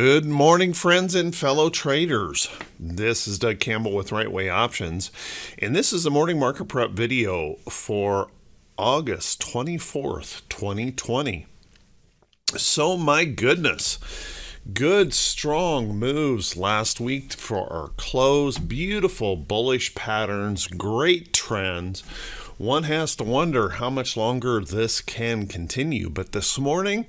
Good morning, friends and fellow traders. This is Doug Campbell with Right Way Options, and this is the morning market prep video for August 24th, 2020. So, my goodness, good, strong moves last week for our close, beautiful bullish patterns, great trends. One has to wonder how much longer this can continue, but this morning,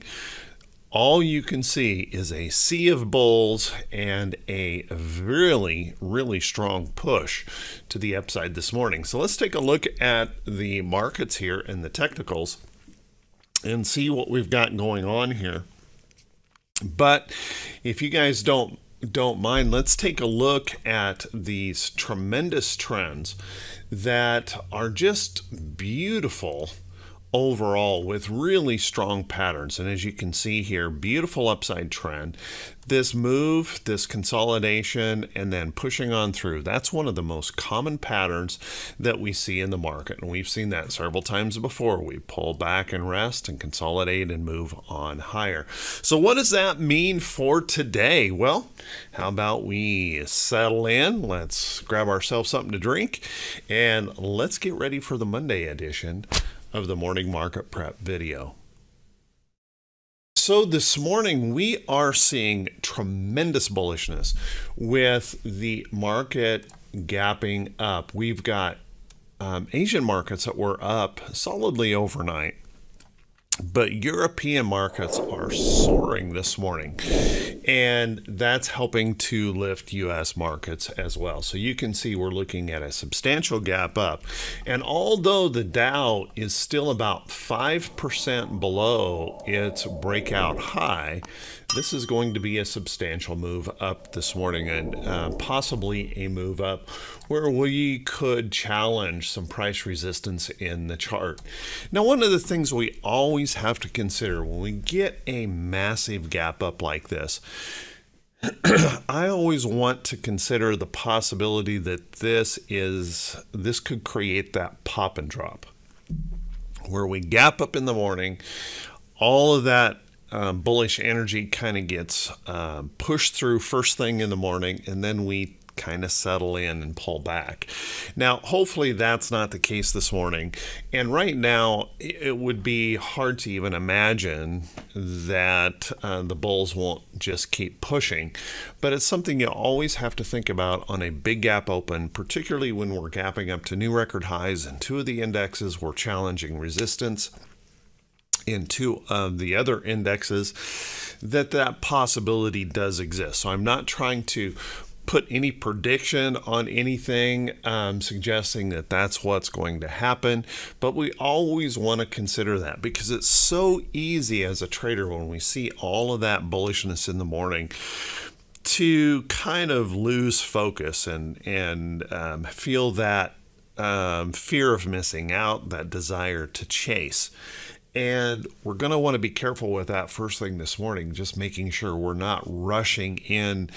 all you can see is a sea of bulls and a really, really strong push to the upside this morning. So let's take a look at the markets here and the technicals and see what we've got going on here. But if you guys don't don't mind, let's take a look at these tremendous trends that are just beautiful overall with really strong patterns. And as you can see here, beautiful upside trend. This move, this consolidation, and then pushing on through, that's one of the most common patterns that we see in the market. And we've seen that several times before. We pull back and rest and consolidate and move on higher. So what does that mean for today? Well, how about we settle in? Let's grab ourselves something to drink and let's get ready for the Monday edition of the morning market prep video. So, this morning we are seeing tremendous bullishness with the market gapping up. We've got um, Asian markets that were up solidly overnight but European markets are soaring this morning, and that's helping to lift US markets as well. So you can see we're looking at a substantial gap up. And although the Dow is still about 5% below its breakout high, this is going to be a substantial move up this morning and uh, possibly a move up where we could challenge some price resistance in the chart. Now, one of the things we always have to consider when we get a massive gap up like this, I always want to consider the possibility that this is this could create that pop and drop where we gap up in the morning all of that um, bullish energy kind of gets uh, pushed through first thing in the morning, and then we kind of settle in and pull back. Now, hopefully, that's not the case this morning. And right now, it would be hard to even imagine that uh, the bulls won't just keep pushing. But it's something you always have to think about on a big gap open, particularly when we're gapping up to new record highs and two of the indexes were challenging resistance in two of the other indexes that that possibility does exist. So I'm not trying to put any prediction on anything um, suggesting that that's what's going to happen, but we always want to consider that because it's so easy as a trader when we see all of that bullishness in the morning to kind of lose focus and and um, feel that um, fear of missing out, that desire to chase. And we're going to want to be careful with that first thing this morning, just making sure we're not rushing in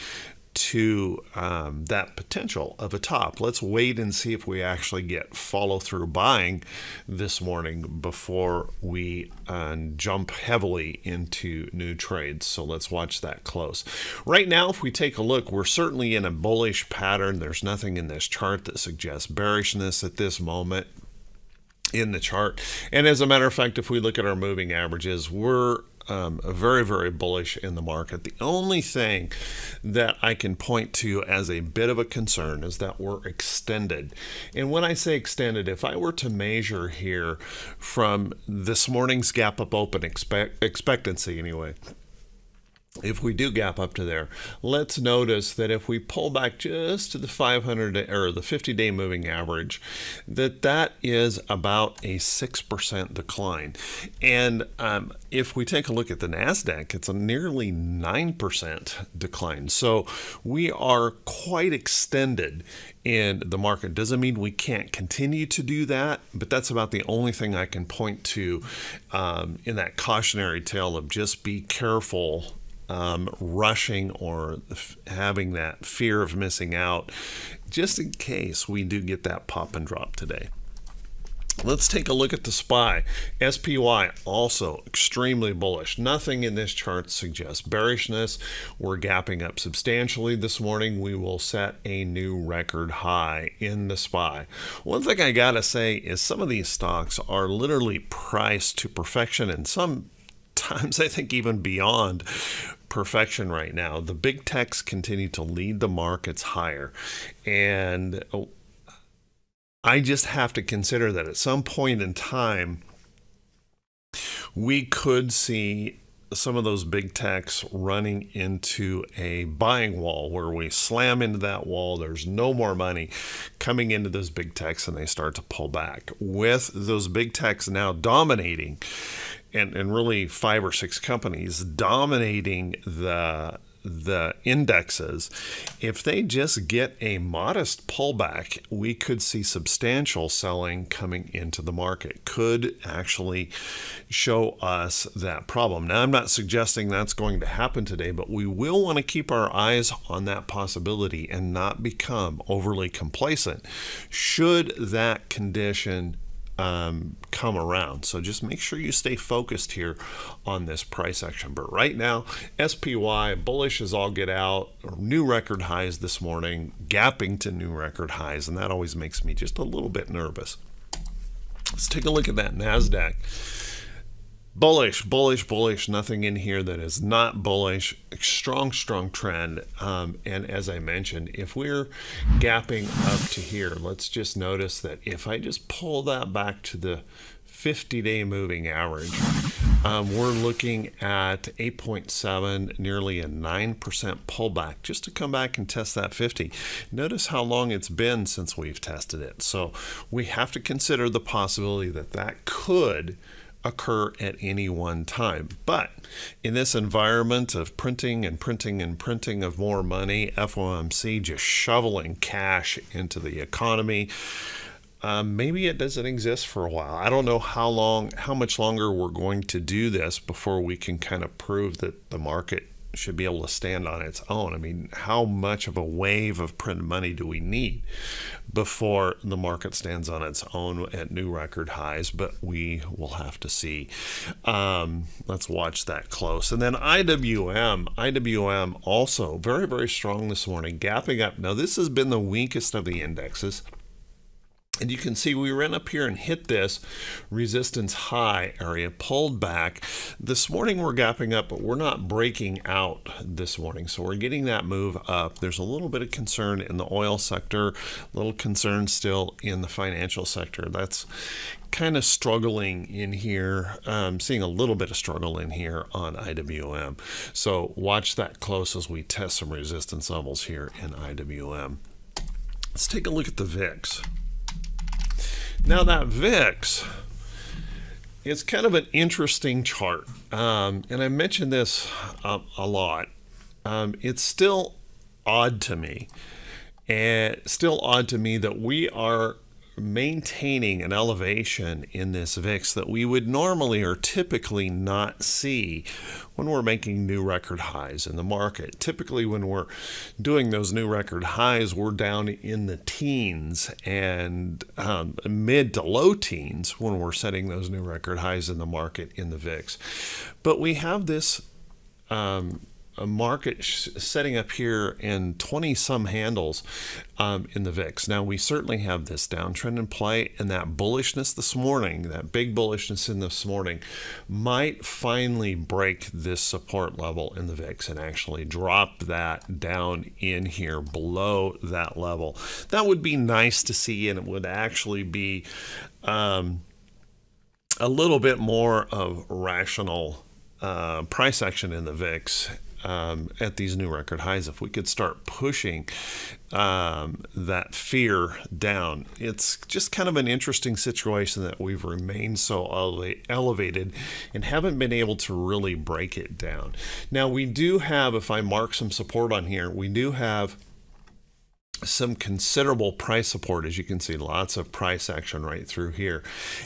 to um, that potential of a top. Let's wait and see if we actually get follow through buying this morning before we uh, jump heavily into new trades. So let's watch that close. Right now, if we take a look, we're certainly in a bullish pattern. There's nothing in this chart that suggests bearishness at this moment in the chart. And as a matter of fact, if we look at our moving averages, we're um, very, very bullish in the market. The only thing that I can point to as a bit of a concern is that we're extended. And when I say extended, if I were to measure here from this morning's gap up open expect, expectancy anyway, if we do gap up to there, let's notice that if we pull back just to the 500 or the 50 day moving average, that that is about a 6% decline. And um, if we take a look at the NASDAQ, it's a nearly 9% decline. So we are quite extended in the market. Doesn't mean we can't continue to do that, but that's about the only thing I can point to um, in that cautionary tale of just be careful um, rushing or having that fear of missing out, just in case we do get that pop and drop today. Let's take a look at the SPY. SPY also extremely bullish. Nothing in this chart suggests bearishness. We're gapping up substantially this morning. We will set a new record high in the SPY. One thing I gotta say is some of these stocks are literally priced to perfection and some times I think even beyond perfection right now. The big techs continue to lead the markets higher. And oh, I just have to consider that at some point in time, we could see some of those big techs running into a buying wall where we slam into that wall. There's no more money coming into those big techs and they start to pull back. With those big techs now dominating, and, and really five or six companies dominating the the indexes, if they just get a modest pullback, we could see substantial selling coming into the market. Could actually show us that problem. Now, I'm not suggesting that's going to happen today, but we will want to keep our eyes on that possibility and not become overly complacent. Should that condition um, come around. So just make sure you stay focused here on this price action. But right now, SPY bullish as all get out, new record highs this morning, gapping to new record highs, and that always makes me just a little bit nervous. Let's take a look at that NASDAQ bullish, bullish, bullish. Nothing in here that is not bullish. Strong, strong trend. Um, and as I mentioned, if we're gapping up to here, let's just notice that if I just pull that back to the 50 day moving average, um, we're looking at 8.7, nearly a 9% pullback just to come back and test that 50. Notice how long it's been since we've tested it. So we have to consider the possibility that that could occur at any one time. But in this environment of printing and printing and printing of more money, FOMC just shoveling cash into the economy. Um, maybe it doesn't exist for a while. I don't know how long, how much longer we're going to do this before we can kind of prove that the market should be able to stand on its own. I mean, how much of a wave of print money do we need before the market stands on its own at new record highs? But we will have to see. Um, let's watch that close. And then IWM, IWM also very, very strong this morning, gapping up. Now, this has been the weakest of the indexes. And you can see we ran up here and hit this resistance high area, pulled back. This morning we're gapping up, but we're not breaking out this morning. So we're getting that move up. There's a little bit of concern in the oil sector, a little concern still in the financial sector. That's kind of struggling in here, um, seeing a little bit of struggle in here on IWM. So watch that close as we test some resistance levels here in IWM. Let's take a look at the VIX. Now that VIX, it's kind of an interesting chart, um, and I mentioned this a lot. Um, it's still odd to me, and still odd to me that we are maintaining an elevation in this VIX that we would normally or typically not see when we're making new record highs in the market. Typically, when we're doing those new record highs, we're down in the teens and um, mid to low teens when we're setting those new record highs in the market in the VIX. But we have this. Um, a market setting up here in 20 some handles um, in the VIX. Now, we certainly have this downtrend in play, and that bullishness this morning, that big bullishness in this morning, might finally break this support level in the VIX and actually drop that down in here below that level. That would be nice to see, and it would actually be um, a little bit more of rational. Uh, price action in the VIX um, at these new record highs, if we could start pushing um, that fear down, it's just kind of an interesting situation that we've remained so ele- elevated and haven't been able to really break it down. Now, we do have, if I mark some support on here, we do have some considerable price support as you can see lots of price action right through here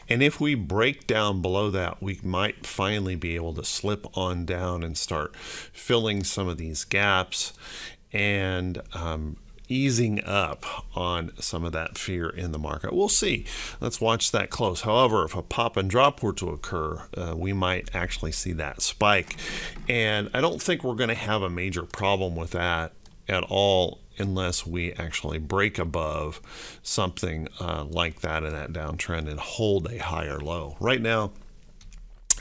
and if we break down below that we might finally be able to slip on down and start filling some of these gaps and um, easing up on some of that fear in the market. We'll see. Let's watch that close. However, if a pop and drop were to occur, uh, we might actually see that spike. And I don't think we're going to have a major problem with that at all unless we actually break above something uh, like that in that downtrend and hold a higher low. Right now,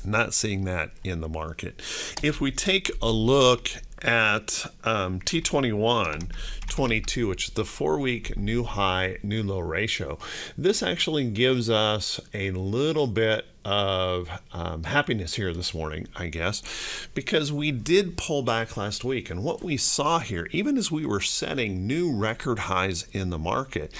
not seeing that in the market. If we take a look at um, T21 22, which is the four week new high, new low ratio, this actually gives us a little bit of um, happiness here this morning, I guess, because we did pull back last week. And what we saw here, even as we were setting new record highs in the market,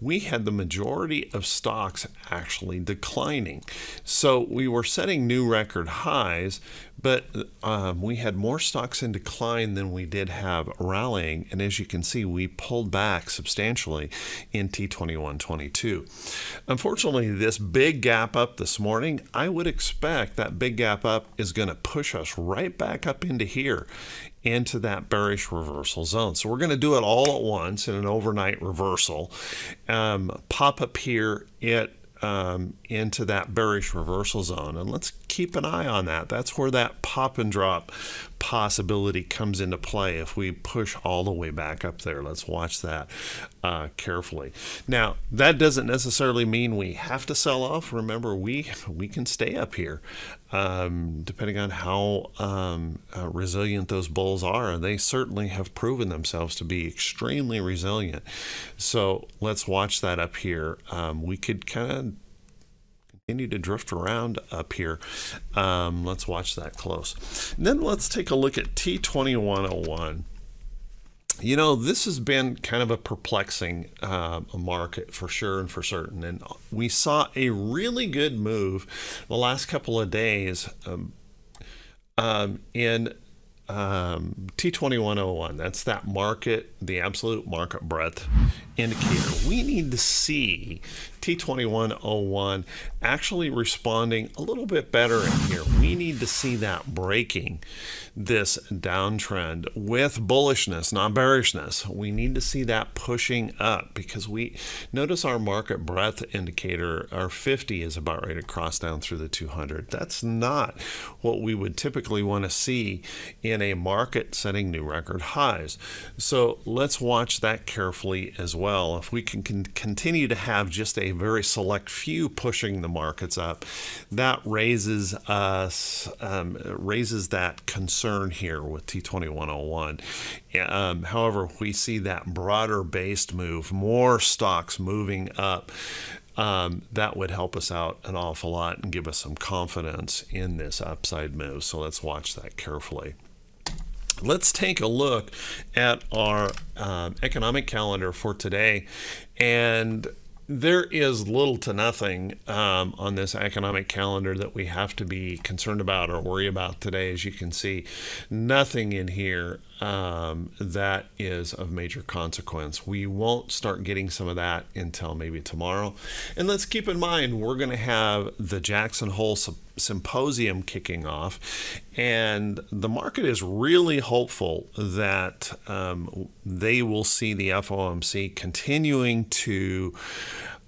we had the majority of stocks actually declining. So we were setting new record highs, but um, we had more stocks in decline than we did have rallying. And as you can see, we pulled back substantially in T2122. Unfortunately, this big gap up this morning, I would expect that big gap up is going to push us right back up into here into that bearish reversal zone. So we're going to do it all at once in an overnight reversal. Um, pop up here it um, into that bearish reversal zone. And let's keep an eye on that. That's where that pop and drop possibility comes into play if we push all the way back up there. Let's watch that uh, carefully. Now, that doesn't necessarily mean we have to sell off. Remember, we we can stay up here, um, depending on how um, uh, resilient those bulls are. They certainly have proven themselves to be extremely resilient. So let's watch that up here. Um, we could kind of continue to drift around up here. Um, let's watch that close. And then let's take a look at T2101. You know, this has been kind of a perplexing uh, market for sure and for certain. And we saw a really good move the last couple of days um, um, in um, T2101. That's that market, the absolute market breadth indicator. We need to see T2101 actually responding a little bit better in here. We need to see that breaking this downtrend with bullishness, not bearishness. We need to see that pushing up because we notice our market breadth indicator, our 50 is about ready to cross down through the 200. That's not what we would typically want to see in a market setting new record highs. So let's watch that carefully as well. If we can continue to have just a very select few pushing the markets up, that raises us um, raises that concern here with T2101. Um, however, we see that broader based move, more stocks moving up. Um, that would help us out an awful lot and give us some confidence in this upside move. So let's watch that carefully. Let's take a look at our um, economic calendar for today. And there is little to nothing um, on this economic calendar that we have to be concerned about or worry about today. As you can see, nothing in here um, that is of major consequence. We won't start getting some of that until maybe tomorrow. And let's keep in mind, we're going to have the Jackson Hole Symposium kicking off, and the market is really hopeful that um, they will see the FOMC continuing to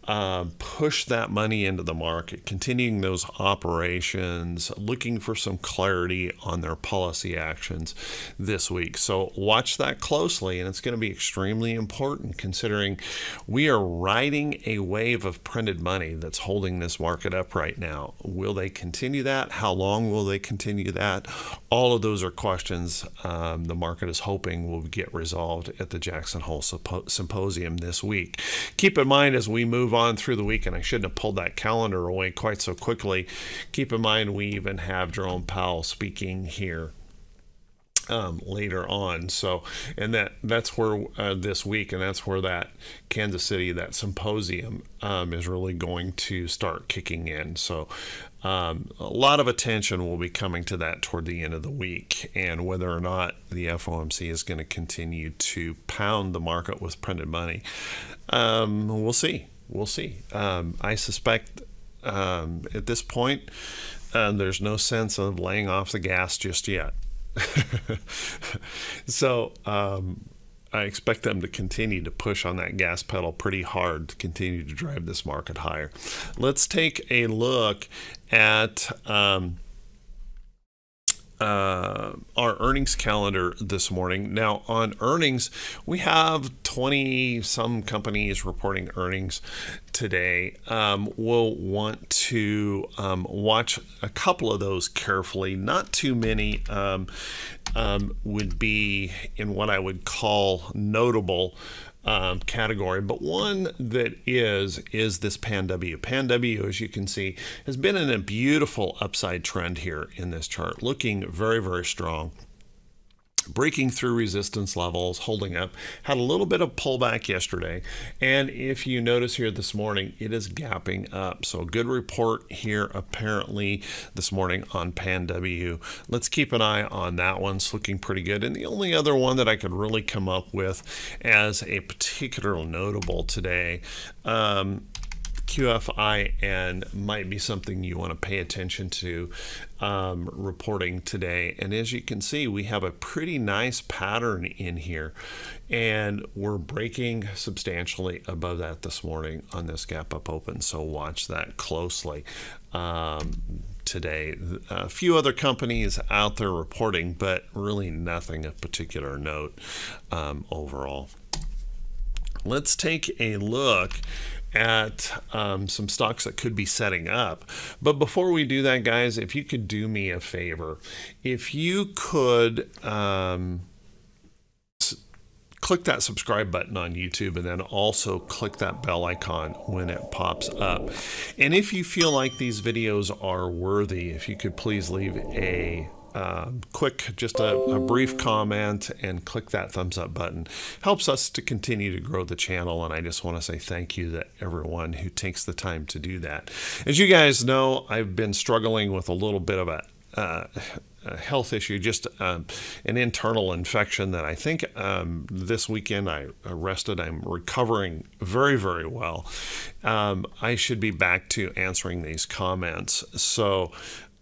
uh, push that money into the market, continuing those operations, looking for some clarity on their policy actions this week. So watch that closely, and it's going to be extremely important considering we are riding a wave of printed money that's holding this market up right now. Will they continue that? How long will they continue that? All of those are questions um, the market is hoping will get resolved at the Jackson Hole Symposium this week. Keep in mind as we move on on through the week, and I shouldn't have pulled that calendar away quite so quickly. Keep in mind, we even have Jerome Powell speaking here um, later on. So, and that that's where uh, this week, and that's where that Kansas City that symposium um, is really going to start kicking in. So, um, a lot of attention will be coming to that toward the end of the week, and whether or not the FOMC is going to continue to pound the market with printed money, um, we'll see we'll see. Um, I suspect um, at this point, uh, there's no sense of laying off the gas just yet. so um, I expect them to continue to push on that gas pedal pretty hard to continue to drive this market higher. Let's take a look at. Uh, our earnings calendar this morning. Now, on earnings, we have 20 some companies reporting earnings today. Um, we'll want to um, watch a couple of those carefully. Not too many um, um would be in what I would call notable um, category, but one that is is this Pan W. Pan W, as you can see, has been in a beautiful upside trend here in this chart, looking very very strong breaking through resistance levels, holding up. Had a little bit of pullback yesterday. And if you notice here this morning, it is gapping up. So good report here apparently this morning on Pan W. Let's keep an eye on that one. It's looking pretty good. And the only other one that I could really come up with as a particular notable today um, QFI and might be something you want to pay attention to um, reporting today. And as you can see, we have a pretty nice pattern in here, and we're breaking substantially above that this morning on this gap up open. So watch that closely. Um, today. A few other companies out there reporting, but really nothing of particular note um, overall. Let's take a look at um, some stocks that could be setting up. But before we do that, guys, if you could do me a favor, if you could. Um, click that subscribe button on YouTube and then also click that bell icon when it pops up. And if you feel like these videos are worthy, if you could please leave a uh, quick, just a, a, brief comment and click that thumbs up button. Helps us to continue to grow the channel, and I just want to say thank you to everyone who takes the time to do that. As you guys know, I've been struggling with a little bit of a uh, a health issue, just um, an internal infection that I think um, this weekend I arrested. I'm recovering very, very well. Um, I should be back to answering these comments. So,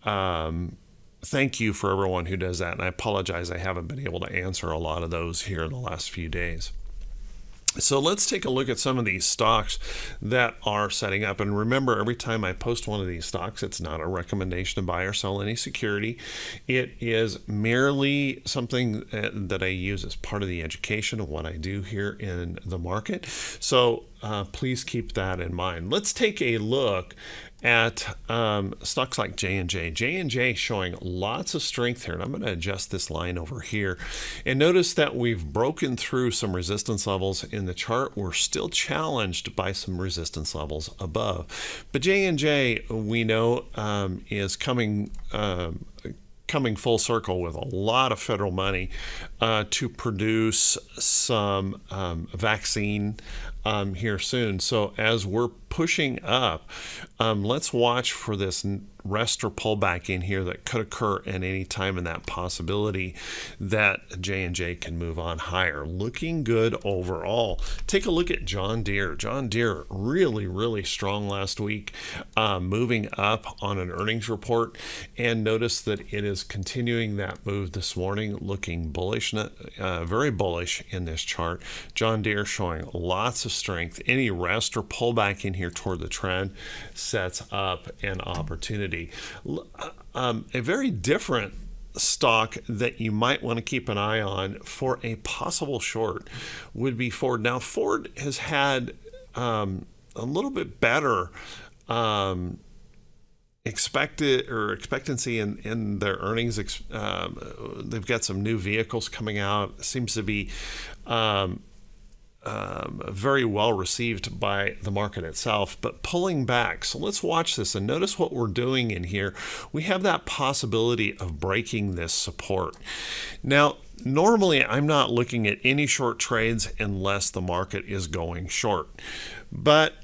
um, thank you for everyone who does that. And I apologize, I haven't been able to answer a lot of those here in the last few days. So let's take a look at some of these stocks that are setting up. And remember, every time I post one of these stocks, it's not a recommendation to buy or sell any security. It is merely something uh, that I use as part of the education of what I do here in the market. So uh, please keep that in mind. Let's take a look at um, stocks like J&J. J&J showing lots of strength here, and I'm going to adjust this line over here. And notice that we've broken through some resistance levels in the chart. We're still challenged by some resistance levels above. But J&J, we know, um, is coming... Um, coming full circle with a lot of federal money uh, to produce some um, vaccine um, here soon. So as we're pushing up, um, let's watch for this rest or pullback in here that could occur at any time in that possibility that J&J can move on higher. Looking good overall. Take a look at John Deere. John Deere really, really strong last week, uh, moving up on an earnings report. And notice that it is continuing that move this morning, looking bullish, uh, very bullish in this chart. John Deere showing lots of strength. Any rest or pullback in here toward the trend sets up an opportunity. Uh, um, a very different stock that you might want to keep an eye on for a possible short would be Ford. Now, Ford has had um, a little bit better um, expected or expectancy in, in their earnings. Um, they've got some new vehicles coming out. Seems to be um, um, very well received by the market itself, but pulling back. So let's watch this and notice what we're doing in here. We have that possibility of breaking this support. Now, normally I'm not looking at any short trades unless the market is going short, but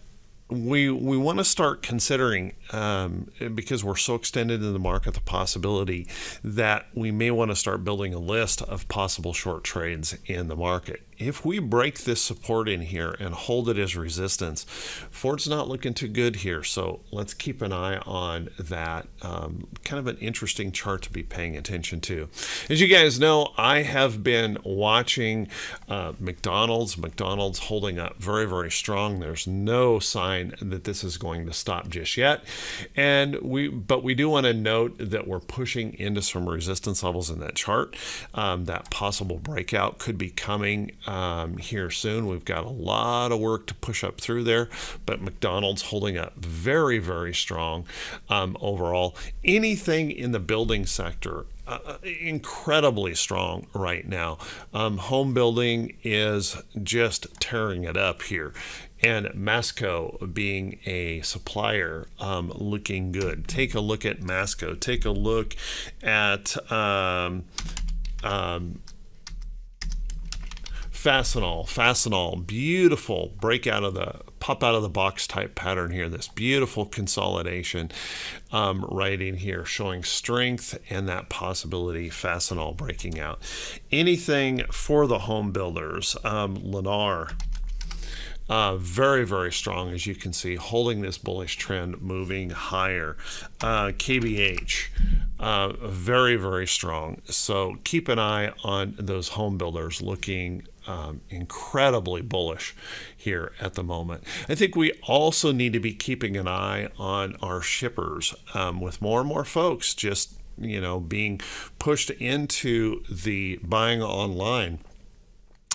we we want to start considering um, because we're so extended in the market the possibility that we may want to start building a list of possible short trades in the market if we break this support in here and hold it as resistance, Ford's not looking too good here. So let's keep an eye on that. Um, kind of an interesting chart to be paying attention to. As you guys know, I have been watching uh, McDonald's. McDonald's holding up very, very strong. There's no sign that this is going to stop just yet. And we, but we do want to note that we're pushing into some resistance levels in that chart. Um, that possible breakout could be coming um, here soon. We've got a lot of work to push up through there, but McDonald's holding up very, very strong um, overall. Anything in the building sector uh, uh, incredibly strong right now. Um, home building is just tearing it up here. And Masco being a supplier um, looking good. Take a look at Masco. Take a look at um, um, Fastenal, Fastenal, beautiful break out of the pop out of the box type pattern here. This beautiful consolidation um, right in here showing strength and that possibility Fastenal breaking out. Anything for the home builders, um, Lennar, uh, very, very strong, as you can see, holding this bullish trend, moving higher. Uh, KBH, uh, very, very strong. So keep an eye on those home builders looking um, incredibly bullish here at the moment. I think we also need to be keeping an eye on our shippers um, with more and more folks just you know being pushed into the buying online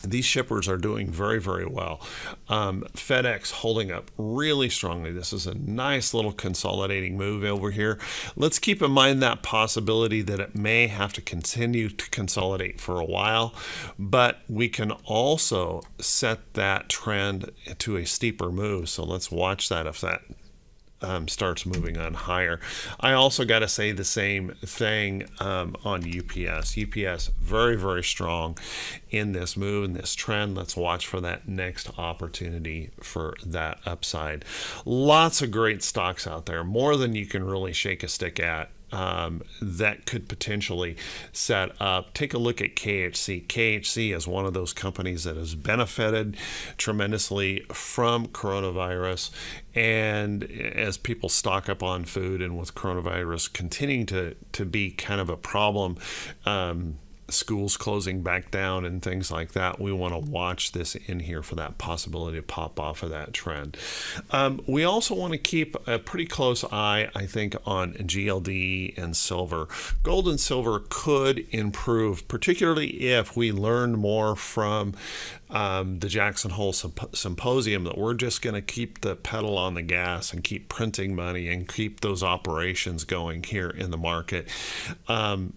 these shippers are doing very, very well. Um, FedEx holding up really strongly. This is a nice little consolidating move over here. Let's keep in mind that possibility that it may have to continue to consolidate for a while, but we can also set that trend to a steeper move. So let's watch that if that um, starts moving on higher. I also got to say the same thing um, on UPS. UPS very very strong in this move in this trend. Let's watch for that next opportunity for that upside. Lots of great stocks out there, more than you can really shake a stick at um, that could potentially set up. Take a look at KHC. KHC is one of those companies that has benefited tremendously from coronavirus. And as people stock up on food and with coronavirus continuing to, to be kind of a problem, um, schools closing back down and things like that, we want to watch this in here for that possibility to pop off of that trend. Um, we also want to keep a pretty close eye, I think, on GLD and silver. Gold and silver could improve, particularly if we learn more from um, the Jackson Hole Symp- Symposium that we're just going to keep the pedal on the gas and keep printing money and keep those operations going here in the market. Um,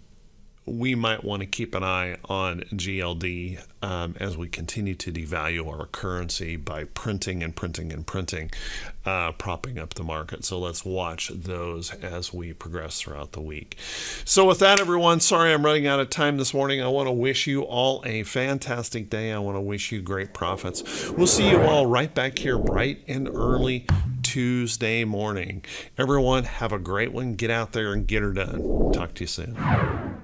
we might want to keep an eye on GLD um, as we continue to devalue our currency by printing and printing and printing, uh, propping up the market. So let's watch those as we progress throughout the week. So, with that, everyone, sorry I'm running out of time this morning. I want to wish you all a fantastic day. I want to wish you great profits. We'll see you all right back here bright and early Tuesday morning. Everyone, have a great one. Get out there and get her done. Talk to you soon.